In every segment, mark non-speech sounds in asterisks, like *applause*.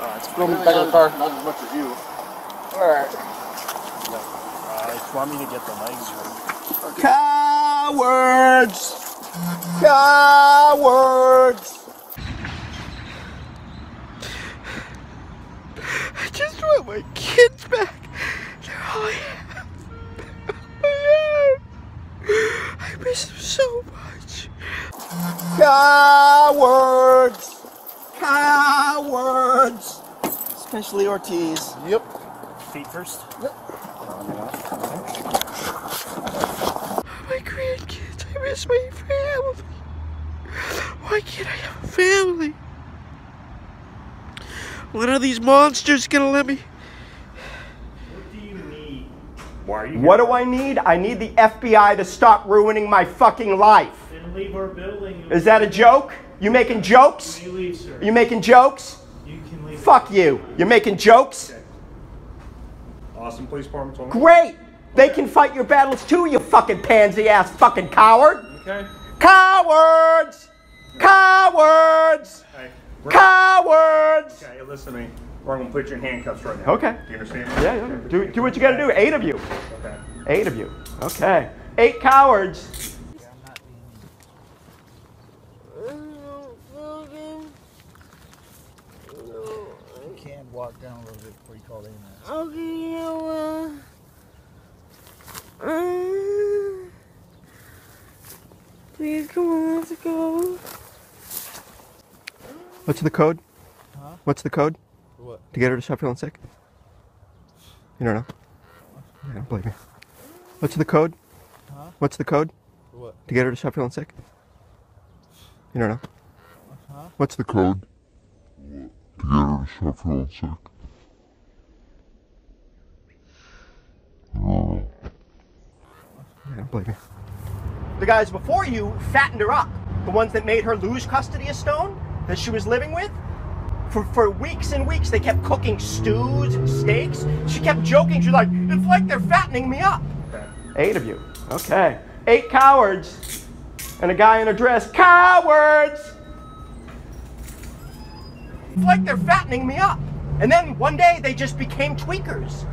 Uh, it's Throw me back in the car. Not as much as you. Alright. Uh, just want me to get the legs right. Cowards! Cowards! I just want my kids back. They're all I have. I have. I miss them so much. Cowards! Cowards! Especially Ortiz. Yep. Feet first. Oh, my grandkids, I miss my family. Why can't I have a family? When are these monsters gonna let me? What do you need? Why are you What do I need? I need the FBI to stop ruining my fucking life. Then leave our building. Is that a joke? You making jokes? You leave, sir. You making jokes? You can leave. Fuck you. You're making jokes? Awesome, Police Department. Great! They can fight your battles too, you fucking pansy ass fucking coward! Okay. Cowards! Cowards! Hey. Cowards! Okay, listen to me. We're gonna put you in handcuffs right now. Okay. Do you understand? Yeah, yeah. Do, do what you gotta do. Eight of you. Okay. Eight of you. Okay. Eight cowards. You can walk down a little before you call in. Okay, you know? Uh, please, come on, let's go. What's the code? Huh? What's the code For what? to get her to stop feeling sick? You don't know? I don't believe you. What's the code? Huh? What's the code For what? to get her to stop feeling sick? You don't know? Huh? What's the code? to get her to stop feeling sick. I don't believe you. The guys before you fattened her up. The ones that made her lose custody of Stone that she was living with. For, for weeks and weeks, they kept cooking stews and steaks. She kept joking. She's like, it's like they're fattening me up. Eight of you. Okay. Eight cowards. And a guy in a dress. Cowards! It's like they're fattening me up. And then one day they just became tweakers.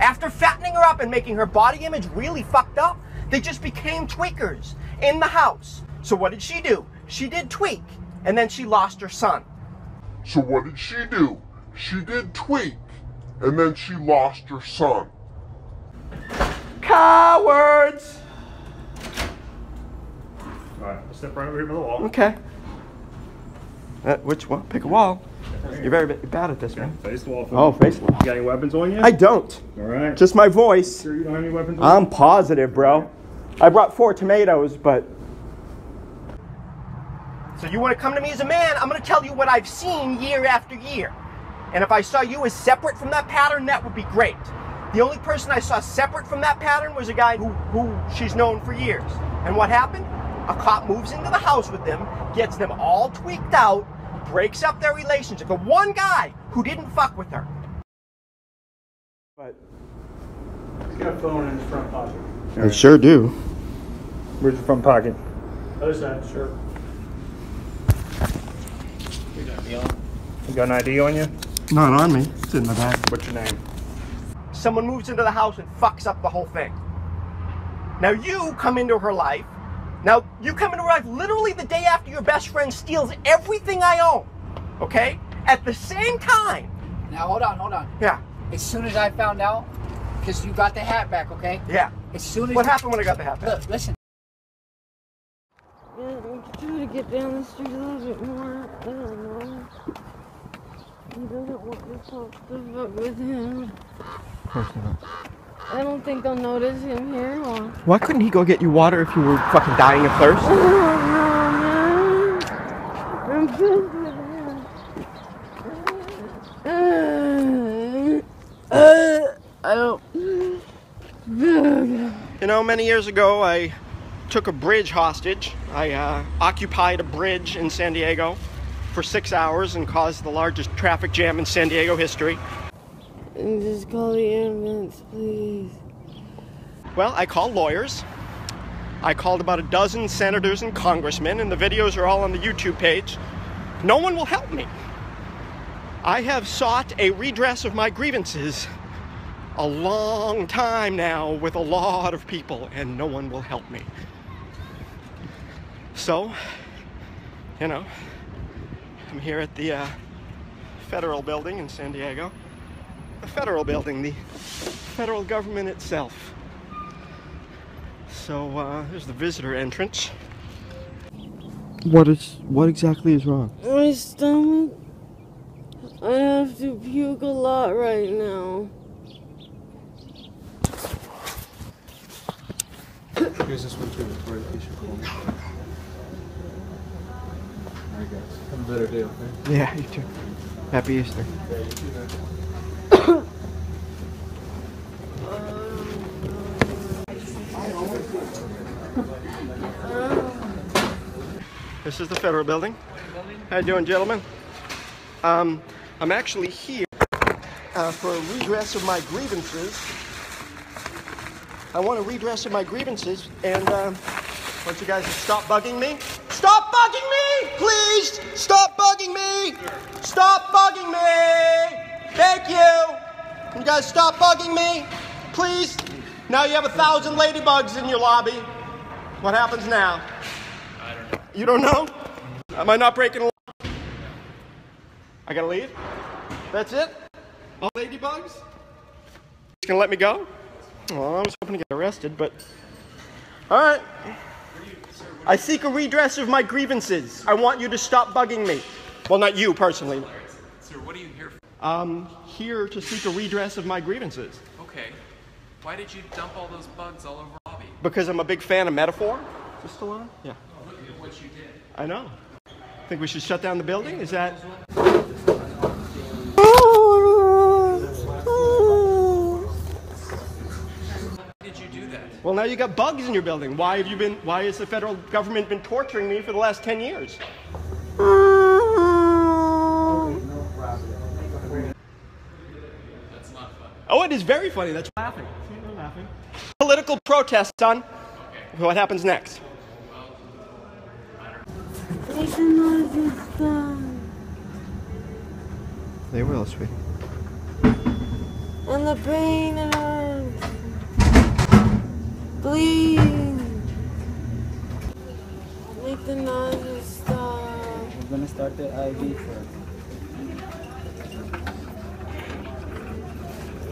After fattening her up and making her body image really fucked up, they just became tweakers in the house. So what did she do? She did tweak. And then she lost her son. So what did she do? She did tweak, and then she lost her son. Cowards! All right. I'll step right over here by the wall. Okay. Uh, which one? Pick a wall. You're very bad at this, man. Face the wall. Oh, face wall. You got any weapons on you? I don't. All right. Just my voice. sure you don't have any weapons on I'm positive, bro. I brought four tomatoes, but. So you want to come to me as a man? I'm going to tell you what I've seen year after year. And if I saw you as separate from that pattern, that would be great. The only person I saw separate from that pattern was a guy who, who she's known for years. And what happened? A cop moves into the house with them, gets them all tweaked out, breaks up their relationship. The one guy who didn't fuck with her. But He's got a phone in his front pocket. I sure do. Where's your front pocket? Other side, sure. You got an ID on you? Not on me. It's in my bag. What's your name? someone moves into the house and fucks up the whole thing. Now you come into her life. Now you come into arrive literally the day after your best friend steals everything I own. Okay? At the same time. Now hold on, hold on. Yeah, As soon as I found out, because you got the hat back, okay? yeah. As soon as What you- happened when I got the hat back? Look, listen. Yeah, try to get down the street a little bit more. I don't know. He doesn't want me to talk to fuck with him. I don't think they'll notice him here. Or... Why couldn't he go get you water if you were fucking dying of thirst? I don't know, man. I'm pissed with him. Uh, I don't. You know, many years ago, I took a bridge hostage. I uh, occupied a bridge in San Diego for six hours and caused the largest traffic jam in San Diego history. And just call the ambulance, please. Well, I called lawyers. I called about a dozen senators and congressmen, and the videos are all on the YouTube page. No one will help me. I have sought a redress of my grievances a long time now with a lot of people, and no one will help me. So, you know, I'm here at the uh, federal building in San Diego. The federal building, the federal government itself. So uh, there's the visitor entrance. What is what exactly is wrong? My stomach. I have to puke a lot right now. Here's this one too, Victoria, in case you're cold. Alright guys, have a better day, okay? Yeah, you too. Happy Easter. This is the federal building. How you doing, gentlemen? Um, I'm actually here uh, for a redress of my grievances. I want a redress of my grievances, and um, I want you guys to stop bugging me. Stop bugging me, please! Stop bugging me! Stop bugging me! Thank you! You guys stop bugging me, please? Now you have a thousand ladybugs in your lobby. What happens now? You don't know? Am I not breaking a law? I gotta leave? That's it? All ladybugs? Just gonna let me go? Well, I was hoping to get arrested, but. Alright. I seek a redress of my grievances. I want you to stop bugging me. Well, not you personally. Sir, what are you here for? I'm here to seek a redress of my grievances. Okay. Why did you dump all those bugs all over Bobby? Because I'm a big fan of metaphor. Is this still on? Yeah. Look at what you did. I know. Think we should shut down the building? Is that. Did you do that? Well, now you got bugs in your building. Why have you been? Why has the federal government been torturing me for the last ten years? That's. Oh, it is very funny. That's laughing. See, they're laughing. Political protest, son. What happens next? I cannot just die. They will, sweet. And the pain it hurts. Please. Make the nausea stop. I'm gonna start the IV first.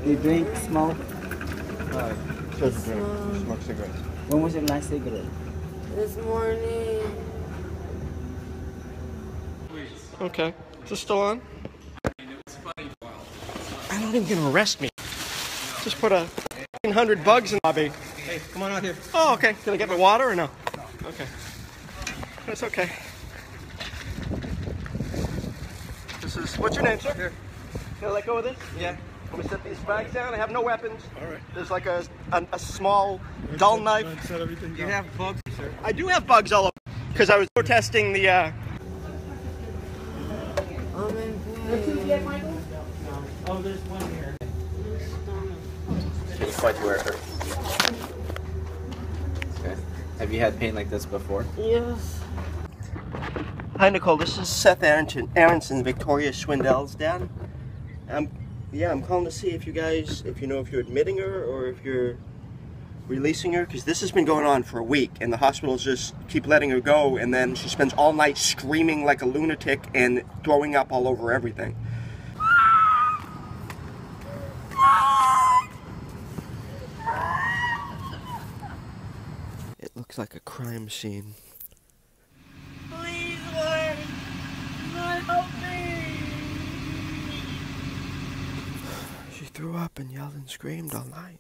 Do you drink, smoke? Alright. Uh, smoke cigarettes. When was your last cigarette? This morning. Please. Okay. Is this still on? I know it's funny for a while. I'm not even gonna arrest me. Just put a hundred bugs in the lobby. Hey, come on out here. Oh, okay. Can I get my water or no? Okay. That's okay. This is what's your name, sir? Here. Can I let go of this? Yeah. I'm gonna set these bags down. I have no weapons. All right. There's like a a, a small dull knife. You have bugs, sir. I do have bugs all over because I was protesting the. Uh, I'm in pain. Oh, there's one here. Quite where it hurts. Okay. Have you had pain like this before? Yes. Hi, Nicole. This is Seth Aronson, Aronson Victoria Swindell's dad. Um, yeah, I'm calling to see if you guys, if you know if you're admitting her or if you're releasing her, because this has been going on for a week, and the hospitals just keep letting her go, and then she spends all night screaming like a lunatic and throwing up all over everything. Looks like a crime scene. Please, Lord. Lord, help me. She threw up and yelled and screamed all night.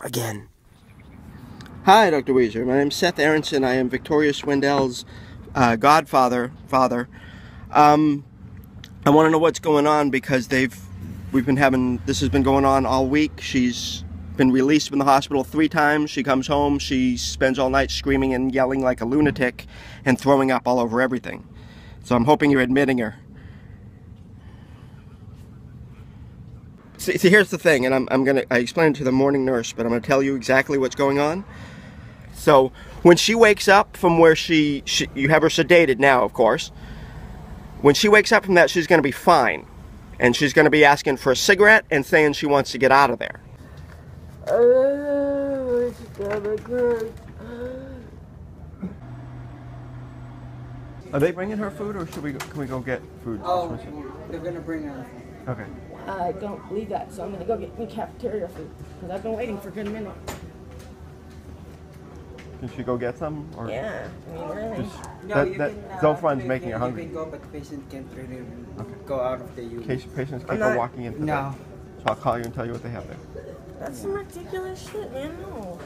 Again. Hi, Dr. Weezer. My name's Seth Aronson. I am Victoria Swindell's uh, godfather. Father. Um, I want to know what's going on because they've we've been having this has been going on all week. She's been released from the hospital three times. She comes home. She spends all night screaming and yelling like a lunatic and throwing up all over everything. So I'm hoping you're admitting her. See, see, here's the thing, and I'm, I'm gonna I explained it to the morning nurse, but I'm gonna tell you exactly what's going on. So when she wakes up from where she, she you have her sedated now, of course. When she wakes up from that, she's going to be fine. And she's going to be asking for a cigarette and saying she wants to get out of there. Oh, my stomach hurts. *gasps* Are they bringing her food, or should we? Go, can we go get food? Oh, they're gonna bring her. Okay. I don't believe that, so I'm gonna go get me cafeteria food because I've been waiting for a good minute. Can she go get some? Or Yeah, I mean, really. Just, No, that, you that can, uh, Zofran's you making can, her hungry. You can go, but the patient can't really Okay. go out of the unit. Case, patients I'm can't go not- walking into No. there. So I'll call you and tell you what they have there. That's some ridiculous shit, man. No.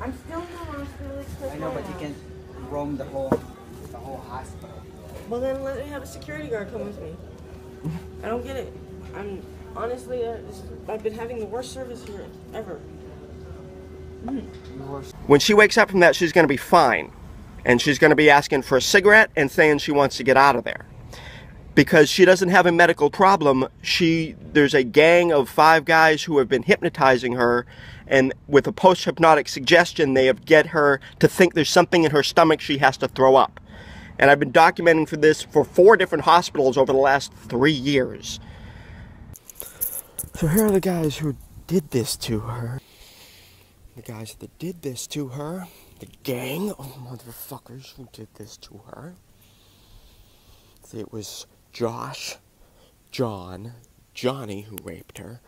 I'm still in the hospital. I know, but you can't roam the whole, the whole hospital. Well, then let me have a security guard come with me. *laughs* I don't get it. I'm honestly, uh, I've been having the worst service here ever. When she wakes up from that, she's going to be fine. And she's going to be asking for a cigarette and saying she wants to get out of there. Because she doesn't have a medical problem. She there's a gang of five guys who have been hypnotizing her and with a post-hypnotic suggestion they have get her to think there's something in her stomach she has to throw up. And I've been documenting for this for four different hospitals over the last 3 years. So here are the guys who did this to her. The guys that did this to her, the gang of motherfuckers who did this to her. It was Josh, John, Johnny who raped her,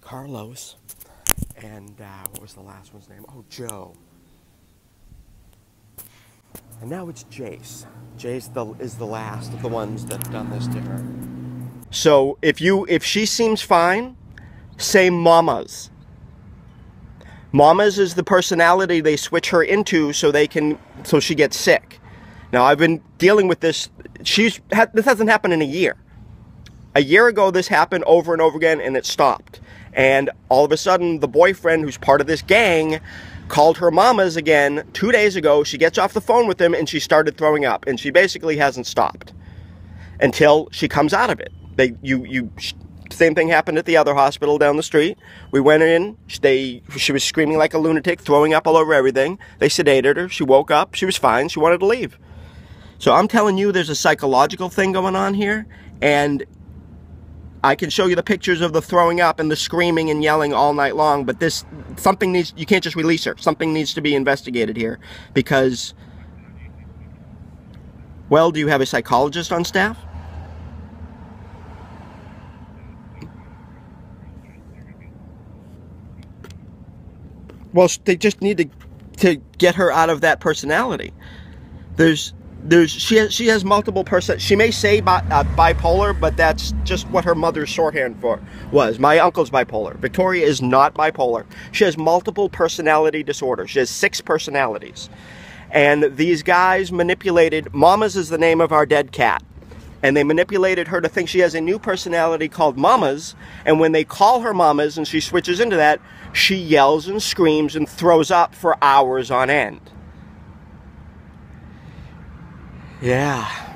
Carlos, and uh, what was the last one's name? Oh, Joe. And now it's Jace. Jace the, is the last of the ones that done this to her. So if you if she seems fine, say mamas. Mamas is the personality they switch her into so they can so she gets sick. Now I've been dealing with this. She's ha- this hasn't happened in a year. A year ago this happened over and over again and it stopped. And all of a sudden the boyfriend who's part of this gang called her mamas again 2 days ago. She gets off the phone with him and she started throwing up and she basically hasn't stopped until she comes out of it. They you you same thing happened at the other hospital down the street. We went in. They she was screaming like a lunatic, throwing up all over everything. They sedated her. She woke up. She was fine. She wanted to leave. So I'm telling you, there's a psychological thing going on here, and I can show you the pictures of the throwing up and the screaming and yelling all night long. But this something needs. You can't just release her. Something needs to be investigated here because. Well, do you have a psychologist on staff? Well, they just need to to get her out of that personality. There's there's she has she has multiple person. She may say bi- uh, bipolar, but that's just what her mother's shorthand for was. My uncle's bipolar. Victoria is not bipolar. She has multiple personality disorder. She has six personalities, and these guys manipulated. Mamas is the name of our dead cat. And they manipulated her to think she has a new personality called Mamas. And when they call her Mamas and she switches into that, she yells and screams and throws up for hours on end. Yeah.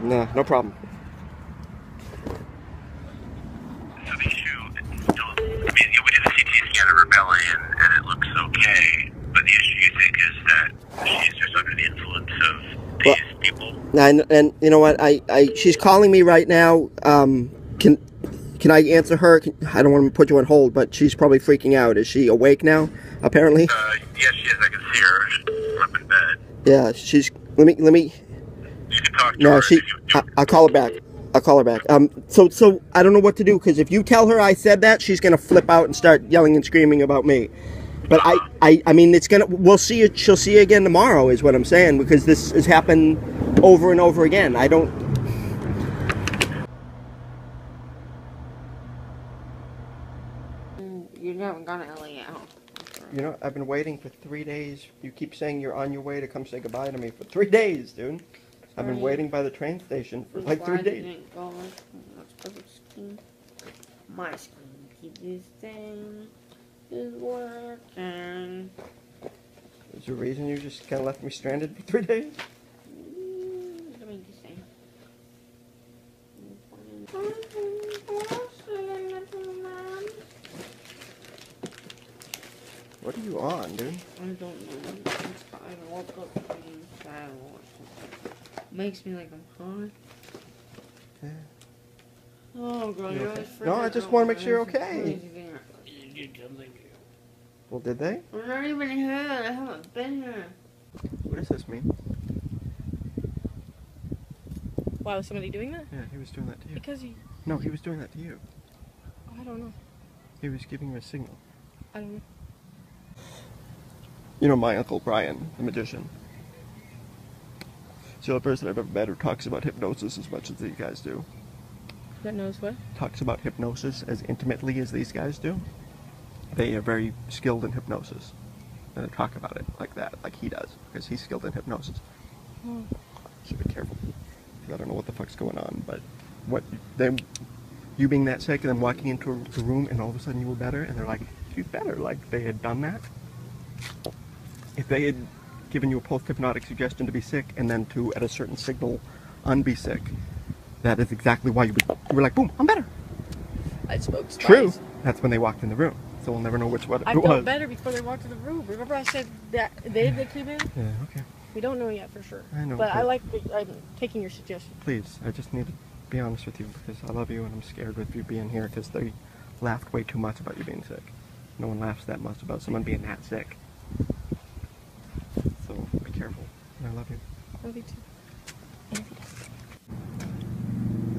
No, no problem. So the issue, I mean, you we did a CT scan of her belly and, and it looks okay. But the issue you think is that she's just under the influence of these Well- people. And, and you know what? I, I she's calling me right now. Um, can can I answer her? Can- I don't want to put you on hold, but she's probably freaking out. Is she awake now? Apparently. Uh, yes, she is. I can see her just up in bed. Yeah. She's. Let me. Let me. You can talk to No, her. she. I, I'll call her back. I'll call her back. Um. So so I don't know what to do because if you tell her I said that, she's gonna flip out and start yelling and screaming about me. But I, I, I mean, it's gonna. We'll see you. She'll see you again tomorrow, is what I'm saying, because this has happened over and over again. I don't. You haven't gone to LA yet. huh? You know, I've been waiting for three days. You keep saying you're on your way to come say goodbye to me for three days, dude. I've been waiting by the train station for like three days. didn't go? That's perfect screen. My screen. Keep this thing is working. Is there a reason you just kind of left me stranded for three days? Mm, Let me just say. What are you on, dude? I don't know. It's, I woke up being sad or something. Makes me like I'm high. Oh, girl, you're always No, I just wanna make sure you're okay. crazy thing. You did something. Well, did they? We're not even here. I haven't been here. What does this mean? Why was somebody doing that? Yeah, he was doing that to you. Because he, No, he was doing that to you. I don't know. He was giving you a signal. I don't know. You know my uncle Brian, the magician. He's the only person I've ever met who talks about hypnosis as much as these guys do. That knows what? Talks about hypnosis as intimately as these guys do. They are very skilled in hypnosis. And they talk about it like that, like he does, because he's skilled in hypnosis. Oh. So be careful. I don't know what the fuck's going on, but what them you being that sick and then walking into the room and all of a sudden you were better and they're like, she's better. Like they had done that. If they had given you a post hypnotic suggestion to be sick and then to at a certain signal unbe sick, that is exactly why you would you were like, boom, I'm better. I spoke True. That's when they walked in the room. So we'll never know which one I it felt was. better before they walked in the room. Remember I said that they, they came in? Yeah, okay. We don't know yet for sure. I know, But I like, I'm taking your suggestion. Please, I just need to be honest with you because I love you and I'm scared with you being here because they laughed way too much about you being sick. No one laughs that much about someone being that sick. So be careful. And I love you. Love you too.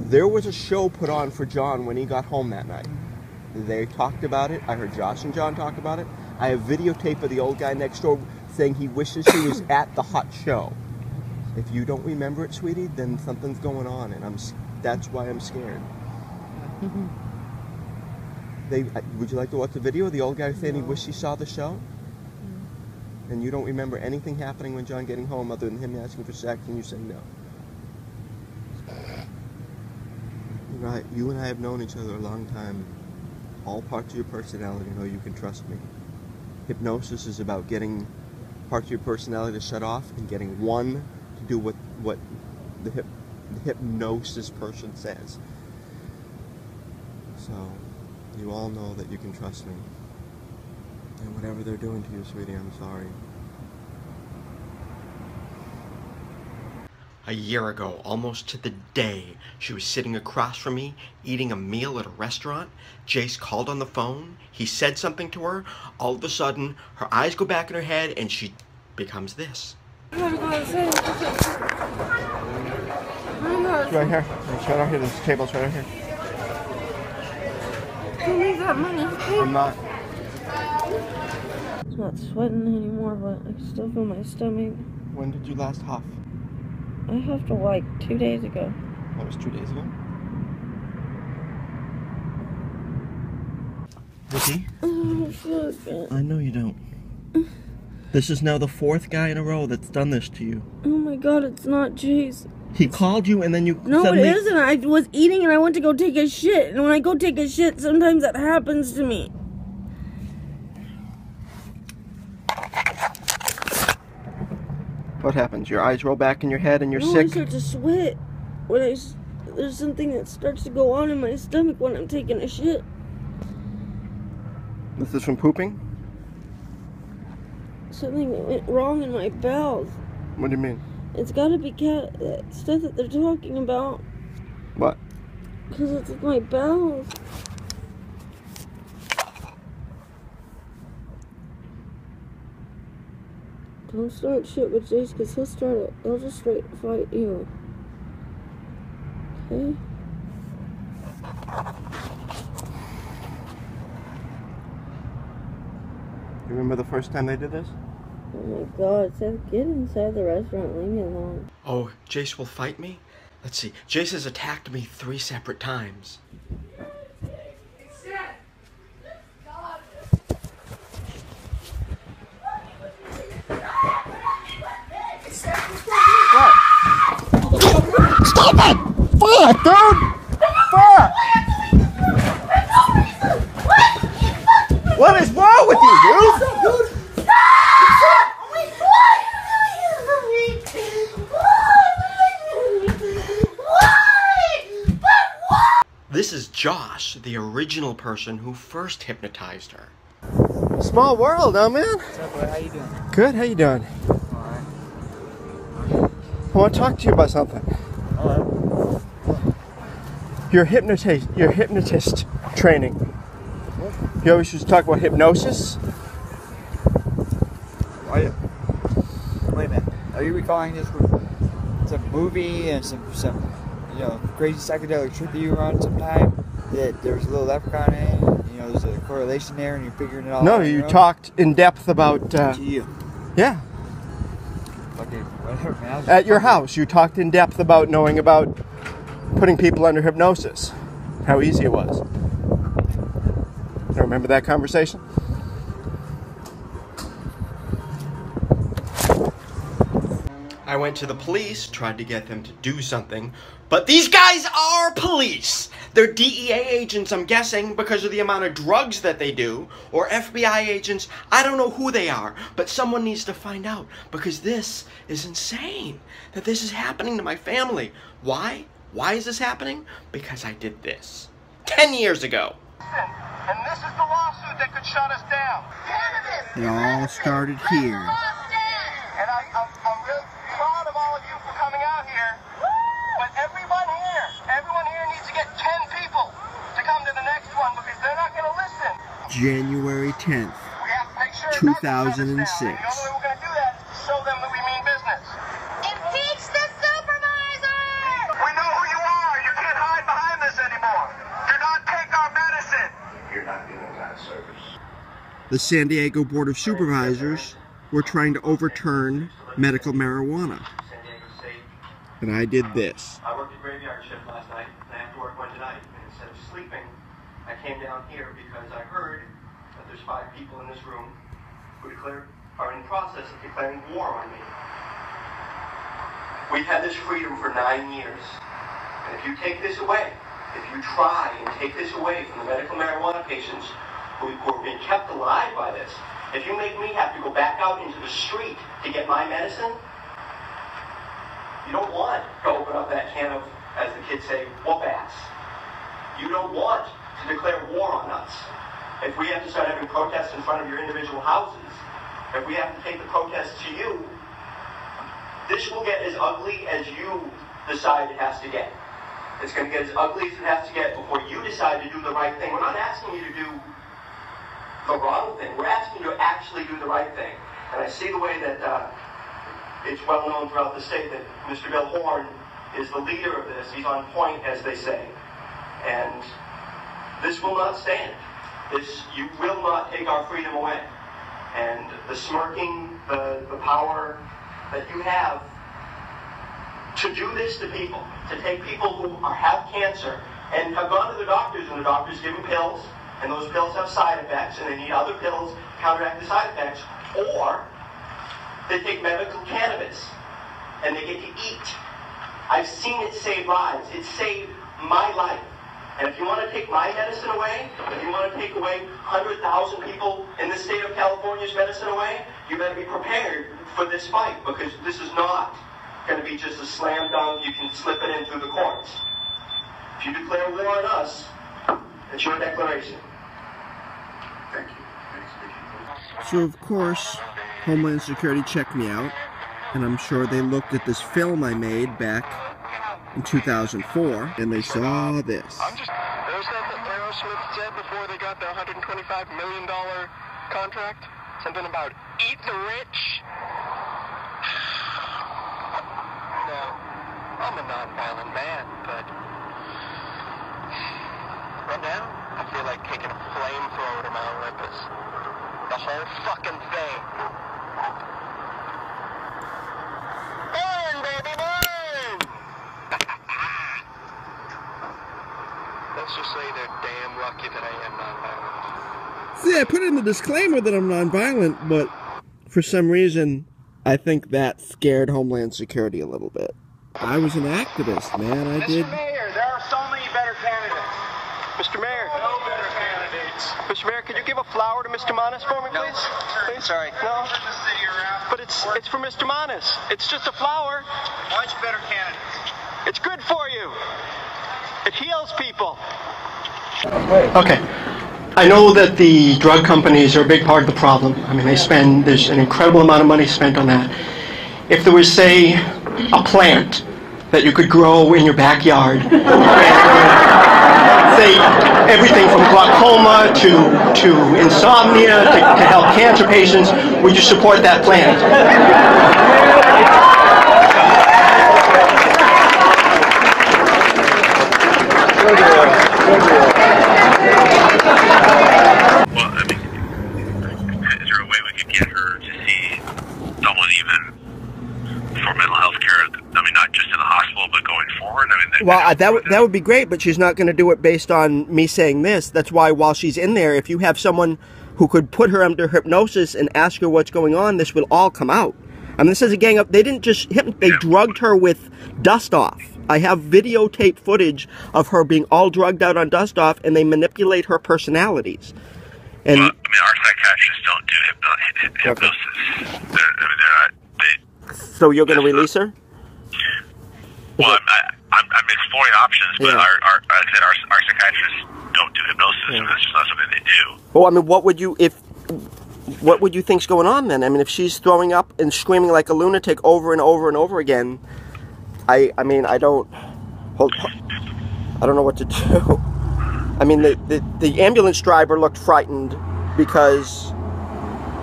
There was a show put on for John when he got home that night. They talked about it. I heard Josh and John talk about it. I have videotape of the old guy next door saying he wishes he was *coughs* at the hot show. If you don't remember it, sweetie, then something's going on, and I'm. That's why I'm scared. *laughs* They. uh, Would you like to watch the video? of The old guy saying he wished he saw the show. And you don't remember anything happening when John getting home other than him asking for sex and you saying no. Right, you and I have known each other a long time. All parts of your personality know you can trust me. Hypnosis is about getting parts of your personality to shut off and getting one to do what what the, hip, the hypnosis person says. So, you all know that you can trust me. And whatever they're doing to you, sweetie, I'm sorry. A year ago, almost to the day, she was sitting across from me, eating a meal at a restaurant. Jace called on the phone. He said something to her. All of a sudden, her eyes go back in her head and she becomes this. I gotta go outside. I got It's right here. It's right out here. This table's right out here. Don't need that money. I'm not. It's not sweating anymore, but I still feel my stomach. When did you last huff? I have to like two days ago. That was two days ago. Vicky? Oh, fuck. I know you don't. This is now the fourth guy in a row that's done this to you. Oh my god, it's not Jace. He called you and then you No, suddenly... it isn't. I was eating and I went to go take a shit. And when I go take a shit, sometimes that happens to me. What happens? Your eyes roll back in your head and you're no, I start to sweat. When I, there's something that starts to go on in my stomach when I'm taking a shit. This is from pooping? Something went wrong in my bowels. What do you mean? It's gotta be cat that stuff that they're talking about. What? Because it's my bowels. Don't start shit with Jace because he'll start it. He'll just straight fight you. Okay? You remember the first time they did this? Oh my god, Seth, get inside the restaurant. Leave me alone. Oh, Jace will fight me? Let's see. Jace has attacked me three separate times. Stop it! Fuck, dude! Fuck! What is wrong with you, dude? This is Josh, the original person who first hypnotized her. Small world, huh, man? What's up, bud? How you doing? Good. How you doing? Alright. I want to talk to you about something. Your hypnotist, your hypnotist training. You always used to talk about hypnosis. Are you? Wait a minute. Are you recalling this some movie and some some you know crazy psychedelic trip that you were on sometime? That there was a little leprechaun in. You know, there's a correlation there, and you're figuring it all No, out. you talked in depth about. Uh, to you. yeah, *laughs* at your house, you talked in depth about knowing about putting people under hypnosis. How easy it was. You remember that conversation? I went to the police, tried to get them to do something, but these guys are police! They're DEA agents, I'm guessing, because of the amount of drugs that they do, or FBI agents. I don't know who they are, but someone needs to find out, because this is insane that this is happening to my family. Why? Why is this happening? Because I did this 10 years ago. And this is the lawsuit that could shut us down. It all started here. Everyone here needs to get 10 people to come to the next one because they're not going to listen. January 10th, We have to make sure it doesn't shut us 2006. the only way we're going to do that is show them that we mean business. Impeach the supervisor! We know who you are. You can't hide behind this anymore. Do not take our medicine. You're not doing that service. The San Diego Board of Supervisors were trying to overturn medical marijuana. And I did this. I worked a graveyard shift last night, and I have to work one tonight. And instead of sleeping, I came down here because I heard that there's five people in this room who declare are in process of declaring war on me. We've had this freedom for nine years, and if you take this away, if you try and take this away from the medical marijuana patients who, who are being kept alive by this, if you make me have to go back out into the street to get my medicine, you don't want to open up that can of, as the kids say, whoop-ass. You don't want to declare war on us. If we have to start having protests in front of your individual houses, if we have to take the protests to you, this will get as ugly as you decide it has to get. It's going to get as ugly as it has to get before you decide to do the right thing. We're not asking you to do the wrong thing. We're asking you to actually do the right thing. And I see the way that uh, it's well known throughout the state that Mr. Bill Horn is the leader of this. He's on point, as they say. And this will not stand. You will not take our freedom away. And the smirking, the, the power that you have to do this to people, to take people who are, have cancer and have gone to the doctors and the doctors give them pills and those pills have side effects and they need other pills to counteract the side effects or they take medical cannabis and they get to eat. I've seen it save lives. It saved my life. And if you want to take my medicine away, if you want to take away 100,000 people in the state of California's medicine away, you better be prepared for this fight because this is not going to be just a slam dunk. You can slip it in through the courts. If you declare war on us, it's your declaration. Thank you. So, of course, Homeland Security checked me out, and I'm sure they looked at this film I made back in 2004, and they saw this. I'm just. There's that Aerosmith said before they got the 125 million dollar contract. Something about eat the rich. *sighs* Now, I'm a non-violent man, but right now I feel like taking a flamethrower to Mount Olympus. The whole fucking thing. Let's just say they're damn lucky that I am non-violent. See, I put in the disclaimer that I'm nonviolent, but for some reason, I think that scared Homeland Security a little bit. I was an activist, man. I did. Mr. Mayor, there are so many better candidates. Mr. Mayor. No better candidates. Mr. Mayor, could you give a flower to Mr. Manis for me, please? Please? Sorry. No? The city around. But it's it's for Mr. Manis. It's just a flower. Much better candidates. It's good for you. It heals people. Okay. I know that the drug companies are a big part of the problem. I mean, they spend, there's an incredible amount of money spent on that. If there was, say, a plant that you could grow in your backyard, *laughs* say, everything from glaucoma to, to insomnia to, to help cancer patients, would you support that plant? Well, I mean, is there a way we could get her to see someone even for mental health care? I mean, not just in the hospital, but going forward. I mean, that, Well, uh, that would that would be great, but she's not going to do it based on me saying this. That's why while she's in there, if you have someone who could put her under hypnosis and ask her what's going on, this will all come out. I mean, this is a gang up. They didn't just hit. They drugged her with dust off. I have videotape footage of her being all drugged out on dust off, and they manipulate her personalities. And I mean, our psychiatrists don't do hypno- hy- hypnosis. They're, I mean, they're not. They, so you're going to release her? well, I'm, I, I'm, I'm exploring options, but Yeah. our, our, I said our, our psychiatrists don't do hypnosis. That's just not something they do. Well, I mean, what would you if? What would you think's going on then? I mean, if she's throwing up and screaming like a lunatic over and over and over again, I I mean, I don't. Hold, I don't know what to do. *laughs* I mean, the, the the ambulance driver looked frightened because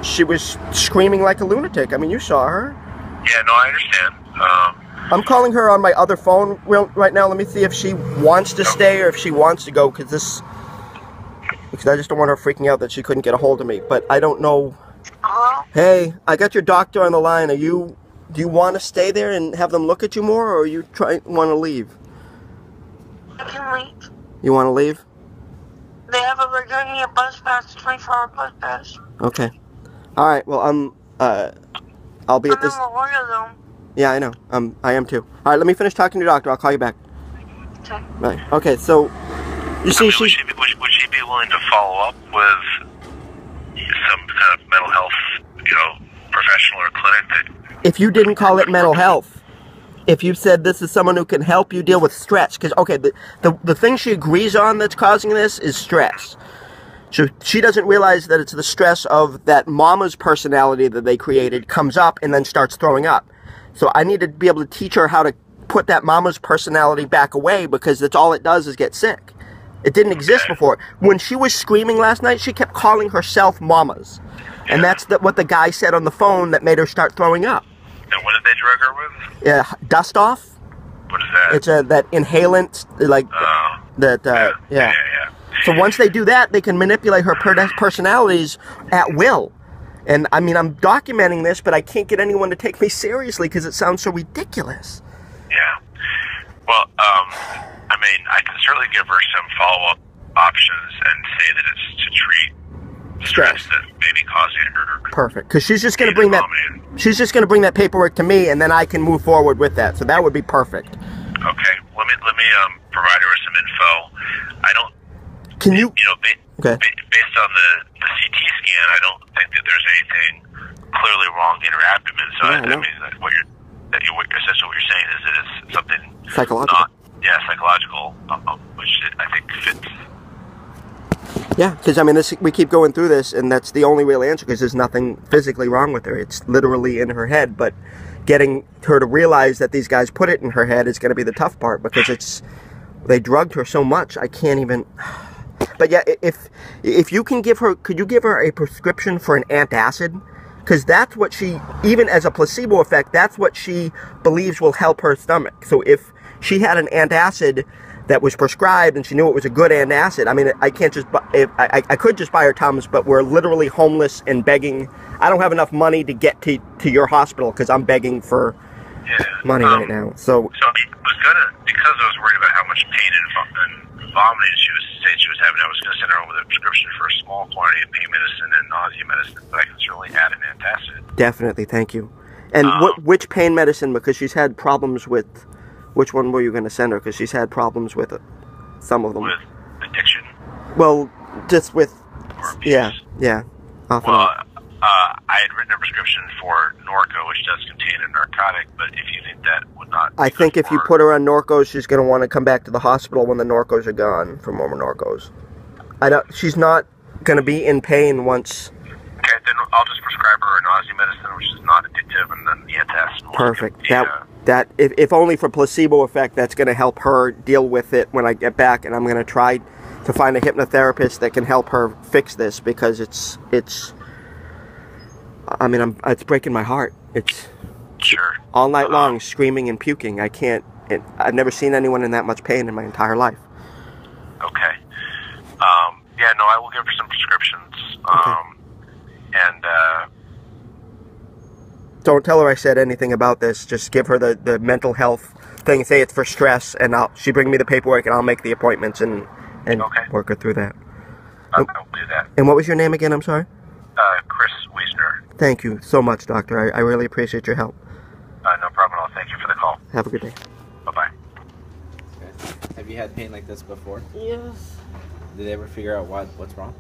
she was screaming like a lunatic. I mean, you saw her. Yeah, no, I understand. Um, I'm calling her on my other phone right now. Let me see if she wants to stay or if she wants to go because this. Because I just don't want her freaking out that she couldn't get a hold of me. But I don't know. Hello? Hey, I got your doctor on the line. Are you? Do you want to stay there and have them look at you more, or you try want to leave? I can leave. You want to leave? They have a, they're giving a bus pass, 24 hour bus pass. Okay. All right. Well, I'm. Uh, I'll be at I'm this. in La Jolla. Yeah, I know. Um, I am too. All right. Let me finish talking to your doctor. I'll call you back. Okay. Right. Okay. So, you see, she. would, she be, would, would she be willing to follow up with some kind of mental health, you know, professional or clinic that if you didn't call it mental health, if you said this is someone who can help you deal with stress, because okay, the, the the thing she agrees on that's causing this is stress. So she doesn't realize that it's the stress of that mama's personality that they created comes up and then starts throwing up. So I need to be able to teach her how to put that mama's personality back away because that's all it does is get sick. It didn't exist before. When she was screaming last night, she kept calling herself mamas. And that's the, what the guy said on the phone that made her start throwing up. And what did they drug her with? Yeah, dust off. What is that? It's a that inhalant, like that. Uh, yeah. So once they do that, they can manipulate her per- personalities at will. And I mean, I'm documenting this, but I can't get anyone to take me seriously because it sounds so ridiculous. Yeah. Well, um, I mean, I can certainly give her some follow up options and say that it's to treat stress that may be causing her. Perfect. Because she's just going to bring that. She's just going to bring that paperwork to me, and then I can move forward with that. So that would be perfect. Okay. Let me let me um provide her with some info. I don't. Can you? You know, ba- Okay. ba- based on the the CT scan, I don't think that there's anything clearly wrong in her abdomen. So Yeah, I, I I mean, that what you're that you what essentially what you're saying is that it's something Psychological. not yeah psychological, um, which I think fits. Yeah, because I mean, this we keep going through this, and that's the only real answer. Because there's nothing physically wrong with her; it's literally in her head. But getting her to realize that these guys put it in her head is going to be the tough part because it's they drugged her so much. I can't even. *sighs* But yeah, if if you can give her, could you give her a prescription for an antacid? Because that's what she, even as a placebo effect, that's what she believes will help her stomach. So if she had an antacid that was prescribed and she knew it was a good antacid, I mean, I can't just, bu- if, I, I- could just buy her Tums, but we're literally homeless and begging. I don't have enough money to get to, to your hospital because I'm begging for money um, right now. So So I was gonna because I was worried about how much pain and, and vomiting she was saying she was having. I was gonna send her home with a prescription for a small quantity of pain medicine and nausea medicine, but I can certainly add an antacid. Definitely, thank you. And what um, which pain medicine? Because she's had problems with. Which one were you going to send her? Because she's had problems with it, some of them. With addiction. Well, just with. Yeah, yeah. Off and Well, uh, I had written a prescription for Norco, which does contain a narcotic, but if you think that would not, I think if you put her on Norco, she's going to want to come back to the hospital when the Norcos are gone for more Norcos. I don't. She's not. going to be in pain once. Okay, then I'll just prescribe her a nausea medicine, which is not addictive, and then the antacid. Perfect. That uh, that if, if only for placebo effect, that's going to help her deal with it when I get back, and I'm going to try to find a hypnotherapist that can help her fix this because it's it's. I mean, I'm it's breaking my heart. It's sure all night long screaming and puking. I can't. It, I've never seen anyone in that much pain in my entire life. Okay. Um, yeah, no, I will give her some prescriptions. Um, and uh, Don't tell her I said anything about this. Just give her the, the mental health thing. Say it's for stress, and I'll she bring me the paperwork, and I'll make the appointments and and work her through that. I'll, I'll do that. And what was your name again? I'm sorry. Uh, Chris Wiesner. Thank you so much, doctor. I, I really appreciate your help. Uh, no problem at all. Thank you for the call. Have a good day. Bye bye. Okay. Have you had pain like this before? Yes. Did they ever figure out what what's wrong?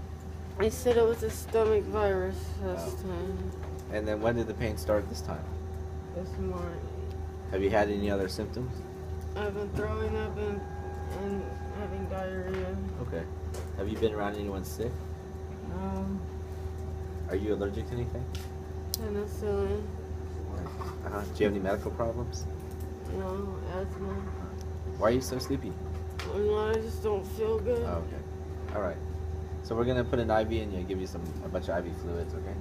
I said it was a stomach virus last time. And then when did the pain start this time? This morning. Have you had any other symptoms? I've been throwing up and, and having diarrhea. Okay. Have you been around anyone sick? Um, Are you allergic to anything? penicillin. Uh-huh. Do you have any medical problems? No, asthma. Why are you so sleepy? No, I just don't feel good. Oh, okay. All right. So we're gonna put an IV in you, and give you some a bunch of IV fluids, okay?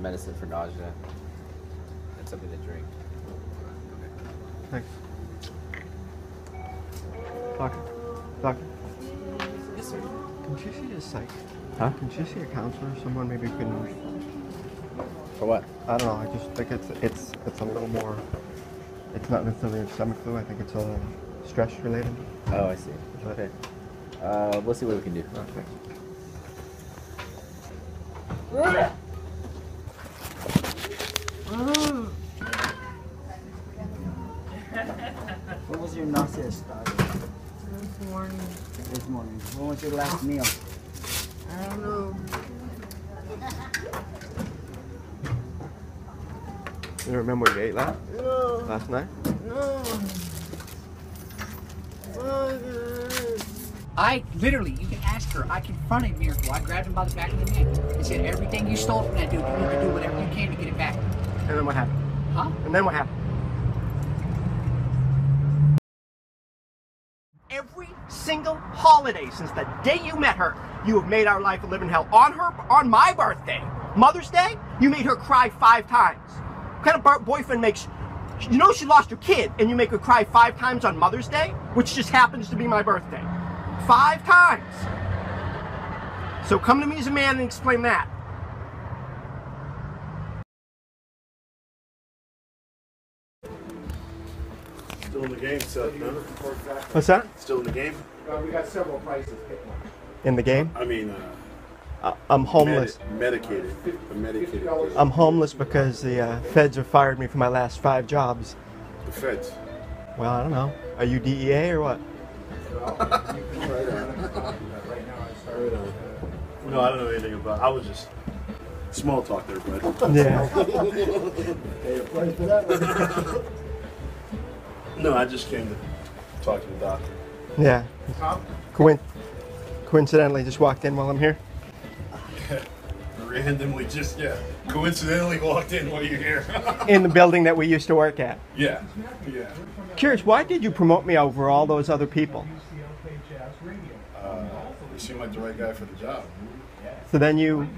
Some medicine for nausea, and something to drink. Thanks. Doctor. Doctor. Yes, sir. Can she see a psych? Huh? Can you see a counselor? Someone maybe who can. For what? I don't know. I just think it's it's it's a little more. It's not necessarily a stomach flu. I think it's a stress related. Oh, I see. Okay. Uh, we'll see what we can do. Okay. When was your nausea started? This morning. This morning. When was your last meal? I don't know. You remember what you ate last No. last night? No. I literally, you can ask her. I confronted Miracle. I grabbed him by the back of the neck and said, "Everything you stole from that dude, you need to do whatever you can to get it back." And then what happened? Huh? And then what happened? Every single holiday since the day you met her, you have made our life a living hell. On her, on my birthday, Mother's Day, you made her cry five times. What kind of boyfriend makes? You know she lost her kid, and you make her cry five times on Mother's Day, which just happens to be my birthday. Five times. So come to me as a man and explain that. Still in the game, Seth, no? What's that? Still in the game? we got several prices. Pick one. In the game? I mean, uh, Uh, I'm homeless. Medi- medicated. The medicated. I'm homeless because the uh, feds have fired me for my last five jobs. The feds. Well, I don't know. Are you DEA or what? No, I don't know anything about. I was just small talk there, bud. Yeah. *laughs* *laughs* No, I just came to talk to the doctor. Yeah. Coin- coincidentally, just walked in while I'm here. *laughs* Randomly, just yeah, coincidentally walked in while you're here. *laughs* In the building that we used to work at. yeah, yeah. Curious, why did you promote me over all those other people? Uh, you seem like the right guy for the job. So then you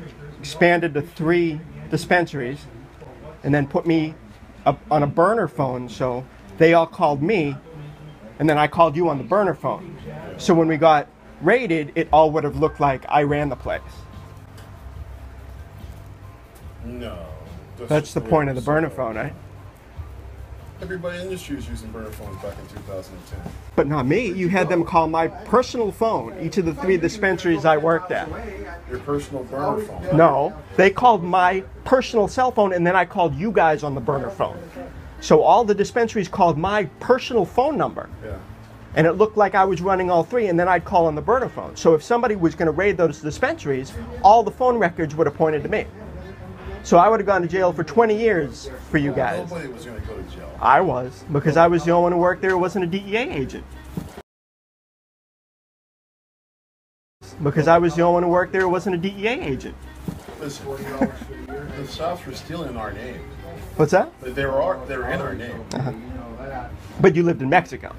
expanded to three dispensaries and then put me up on a burner phone so they all called me and then I called you on the burner phone. So when we got raided, it all would have looked like I ran the place. No. That's the point of the burner phone, right? Everybody in the industry was using burner phones back in 2010. But not me. You had them call my personal phone, each of the three dispensaries I worked at. Your personal burner phone. No, they called my personal cell phone and then I called you guys on the burner phone. So all the dispensaries called my personal phone number. Yeah. And it looked like I was running all three, and then I'd call on the burner phone. So if somebody was going to raid those dispensaries, all the phone records would have pointed to me. So I would have gone to jail for 20 years for you guys. Nobody was going to go to jail. I was, because I was the only one who worked there who wasn't a DEA agent. Because I was the only one who worked there who wasn't a DEA agent. Listen, forty dollars for the. South were still in our name. What's that? They were our, they were in our name. Uh-huh. But you lived in Mexico.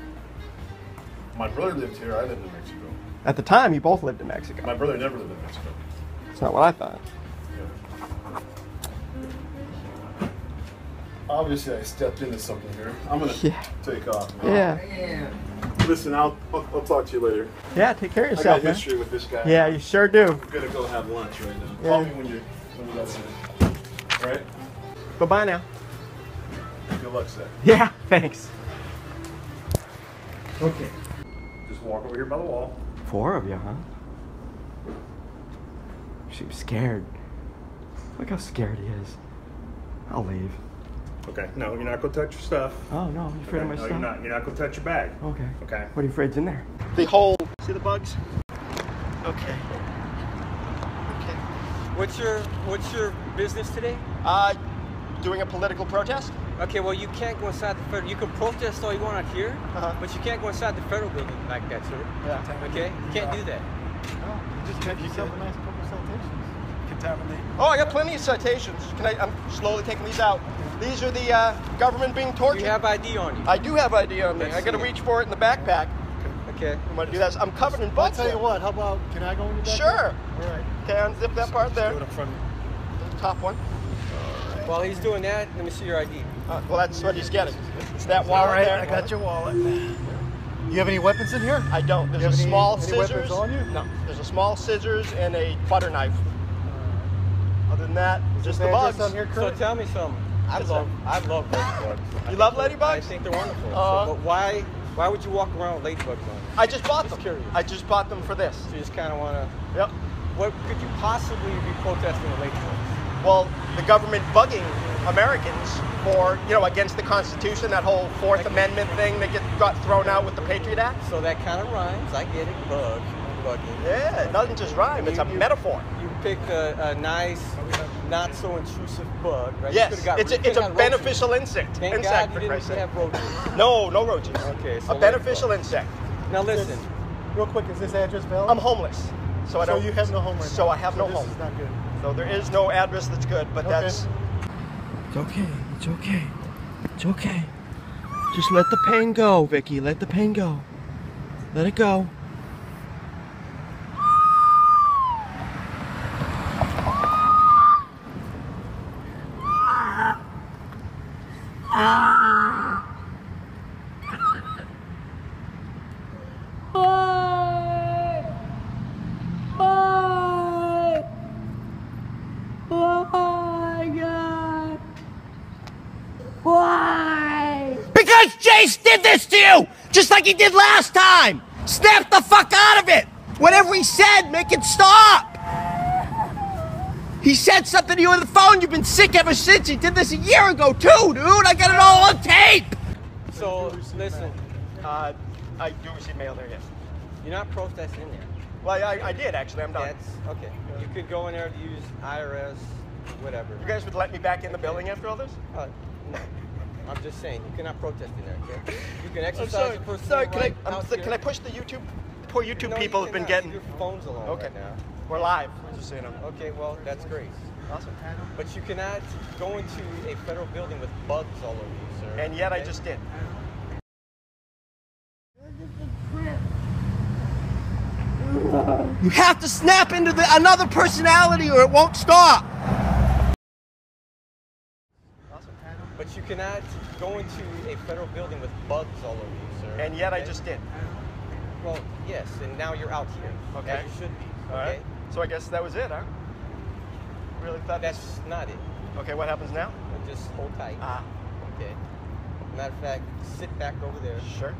My brother lived here. I lived in Mexico. At the time, you both lived in Mexico. My brother never lived in Mexico. That's not what I thought. Obviously, I stepped into something here. I'm gonna Yeah. take off. Yeah. Listen, I'll, I'll I'll talk to you later. Yeah, take care of yourself. I got man. history with this guy. Yeah, you sure do. I'm gonna go have lunch right now. Yeah. Call me when you when you got some. All right. Bye bye now. Good luck, Seth. Yeah, thanks. Okay. Just walk over here by the wall. Four of you, huh? She was scared. Look how scared he is. I'll leave. Okay, no, you're not gonna touch your stuff. Oh no, you afraid of my no, stuff? you're not. You're not gonna touch your bag. Okay. Okay. What are you afraid's in there? The whole. See the bugs? Okay. Okay. What's your What's your business today? Uh, doing a political protest. Okay, well you can't go inside the federal. You can protest all you want out here, but you can't go inside the federal building like that, sir. Yeah. Okay, you can't do that. Just Have yourself a nice couple citations. Contaminate. Oh, I got plenty of citations. Can I? I'm slowly taking these out. These are the uh, government being tortured. Do you have ID on you. I do have ID on me. I got to reach for it in the backpack. Okay. I'm gonna do that. I'm covered in I'll tell you what. How about? Can I go in your bag? Sure. All right. Okay, unzip that part there. Do it up front. The top one. While he's doing that, let me see your ID. Uh, well, that's what he's getting. It's that All wallet right. there. I got your wallet. You have any weapons in here? I don't. There's You a have any- small any scissors. weapons on you? No. There's a small scissors and a butter knife. Other than that, just the address bugs. on here, So tell me something. I love sir. I love ladybugs. *laughs* I You love ladybugs? I think they're wonderful. So, Uh, but why Why would you walk around with ladybugs on? I just bought them. curious. I just bought them for this. So you just kind of want to. Yep. What could you possibly be protesting with ladybugs? Well, the government bugging Americans for, you know, against the Constitution, that whole Fourth Amendment thing that get, got thrown out with the Patriot Act. So that kind of rhymes. I get it. Bug, bugging. Yeah, it doesn't just rhyme, it's a You- you- metaphor. You pick a, a nice, not so intrusive bug, right? Yes, could've got- it's a, it's a got roaches. beneficial insect. Thank insect, God for you didn't have roaches. No, no roaches. Okay, so a beneficial insect. Now listen. Real quick, is this address valid? I'm homeless, so I don't. So you have no home right So now. I have So no this home. is not good. So there is no address that's good, but Okay. that's. It's okay. It's okay. It's okay. Just let the pain go, Vicky. Let the pain go. Let it go. Why? Why? Why, God? Why? Because Jace did this to you! Just like he did last time! Snap the fuck out of it! Whatever he said, make it stop! He said something to you on the phone, you've been sick ever since. He did this a year ago, too, dude! I got it all on tape! So listen, Uh, I do receive mail there, yes. you're not protesting there. Well, I, I did actually. I'm done. That's okay. You could go in there to use IRS, whatever. You guys would let me back in the building after all this? Uh, no. I'm just saying, you cannot protest in there, okay? You can I'm exercise sorry. your First Sorry, can I, right I'm out so- can I push the YouTube? Poor YouTube No, you people have been getting. Your phone's along Okay. right now. We're live, just so you know. Okay, well, that's great. Awesome. But you cannot go into a federal building with bugs all over you, sir. And yet I just did. *laughs* You have to snap into the, another personality or it won't stop. But you cannot go into a federal building with bugs all over you, sir. And yet I just did. Well, yes, and now you're out here. Okay. As you should be. All okay? right. So I guess that was it, huh? Really thought this- That's not it. Okay, what happens now? Just hold tight. Ah. Okay. Matter of fact, sit back over there. Sure.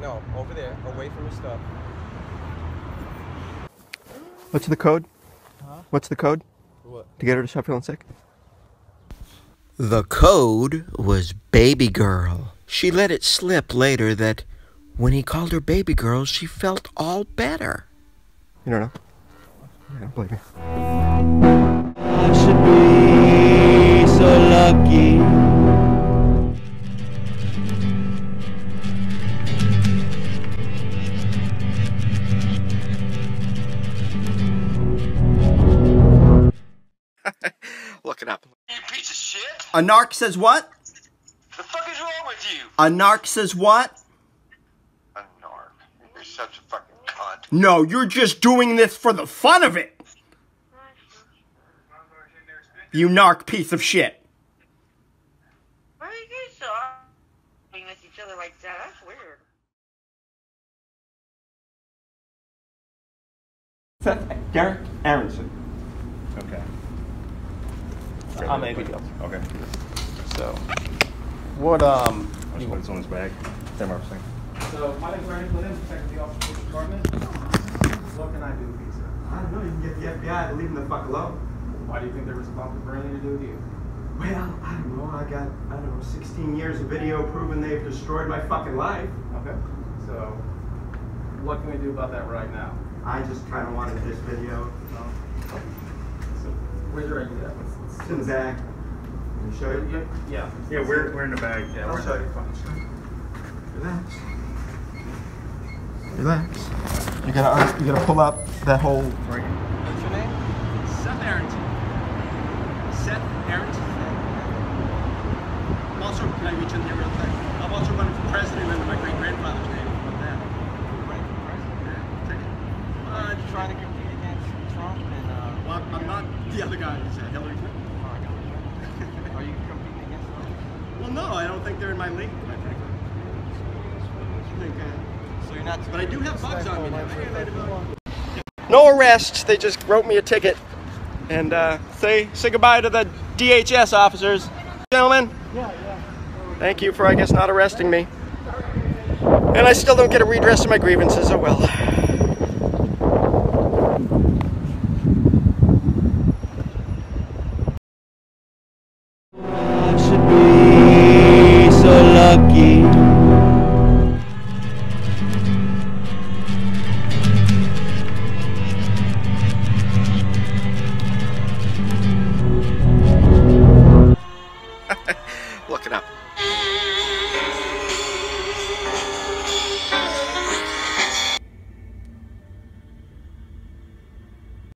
No, over there, away from your stuff. What's the code? What's the code? What? To get her to stop feeling sick? The code was baby girl. She let it slip later that when he called her baby girl, she felt all better. You don't know? I don't believe you. I should be so lucky. A narc says what? The fuck is wrong with you? A narc says what? A narc. You're such a fucking cunt. No, you're just doing this for the fun of it. You narc piece of shit. Why are you guys so arguing with each other like that? That's weird. Derek Aronson. Okay. I'm Amy Deal. Okay. So, what, um. I'll just put this on his bag. Ten more percent. So, my name's Randy Clinton, Detective the Office of Police Department. What can I do for you, sir? I don't know, you can get the FBI to leave him the fuck alone. Why do you think they're responsible for anything to do with you? Well, I don't know, I got, I don't know, 16 years of video proving they've destroyed my fucking life. Okay. So, what can we do about that right now? I just kind of wanted this video. So, where's your ID at? Let's- let's- It's in the bag. Can I show you? Yeah. Yeah, we're, we're in the bag. Yeah, I'll we're show you. Relax. Relax. You gotta, you gotta pull up that whole. What's your name? Seth Arrington. Seth Arrington. I'm also, can I reach in here real quick? I'm also running for president under my great grandfather's name. How about that? Yeah, take it. Uh, Trying to compete against Trump and. Uh, well, I'm- I'm not the other guy. Is that Hillary Clinton? Are you competing against Trump? Well, no, I don't think they're in my league, quite frankly. I think, uh, So you're not. but I do have bugs on me now. No arrests. They just wrote me a ticket. And uh, say say goodbye to the DHS officers. Gentlemen, Yeah, yeah. thank you for, I guess, not arresting me. And I still don't get a redress of my grievances. Oh well.